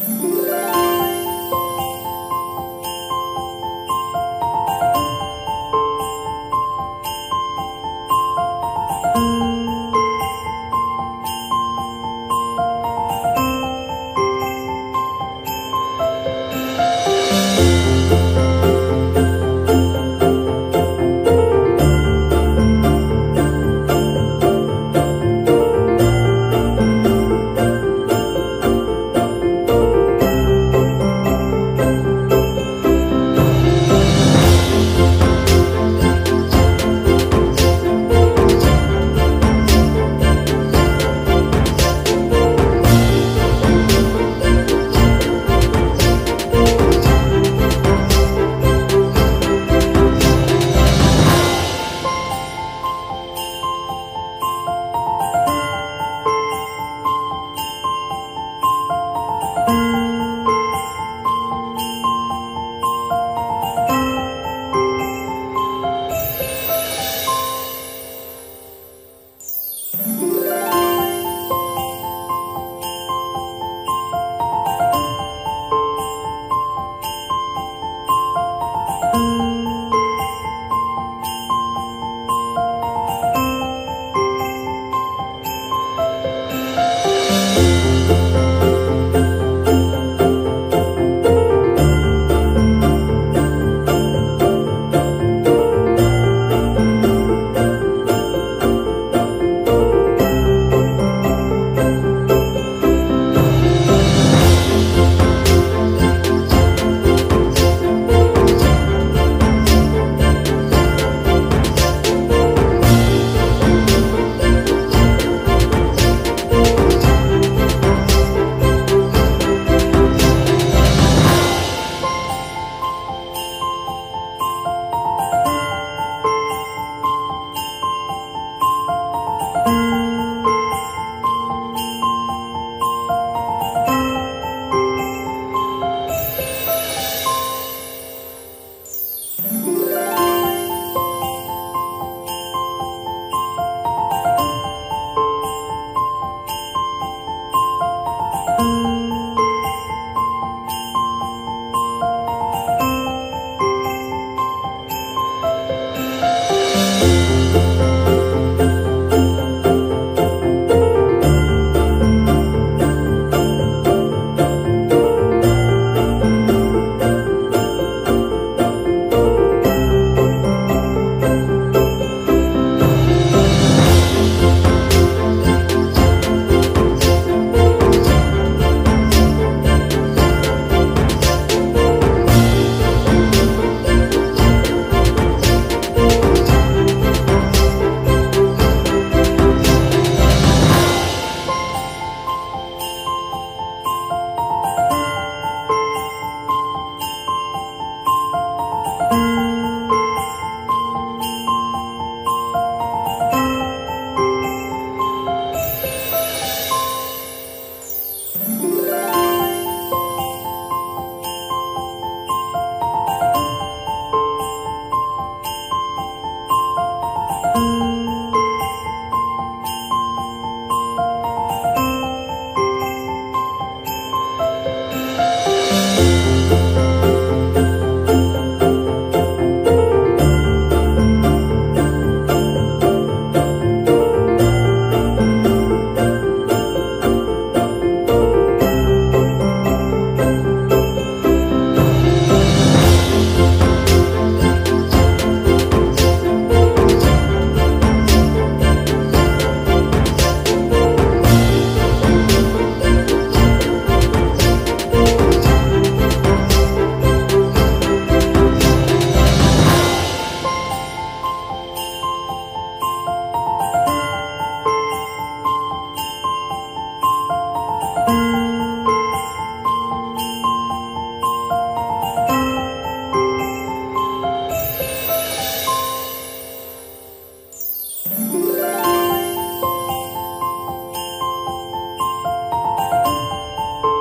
you